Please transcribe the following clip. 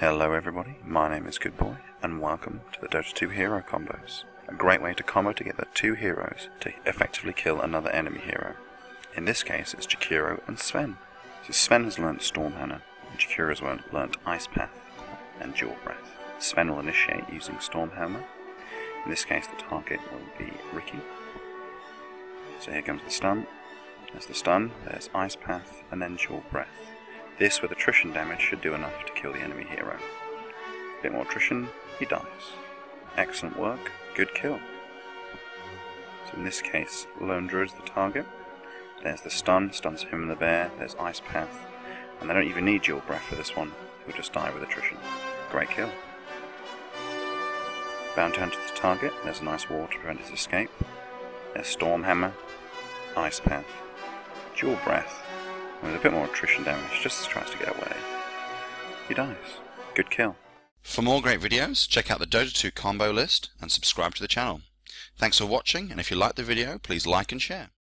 Hello everybody, my name is Goodboy, and welcome to the Dota 2 hero combos. A great way to combo together two heroes to effectively kill another enemy hero. In this case, it's Jakiro and Sven. So Sven has learnt Stormhammer, and Jakiro has learnt Ice Path and Dual Breath. Sven will initiate using Stormhammer. In this case, the target will be Riki. So here comes the stun. There's the stun, there's Ice Path, and then Dual Breath. This with attrition damage should do enough to kill the enemy hero. A bit more attrition, he dies. Excellent work, good kill. So in this case, Lone Druid's the target. There's the stun, stuns him and the bear, there's Ice Path, and they don't even need dual breath for this one, he'll just die with attrition. Great kill. Bound down to the target, there's a nice wall to prevent his escape. There's Stormhammer, Ice Path, Dual Breath, with a bit more attrition damage, just tries to get away. He dies. Good kill. For more great videos, check out the Dota 2 combo list and subscribe to the channel. Thanks for watching, and if you liked the video, please like and share.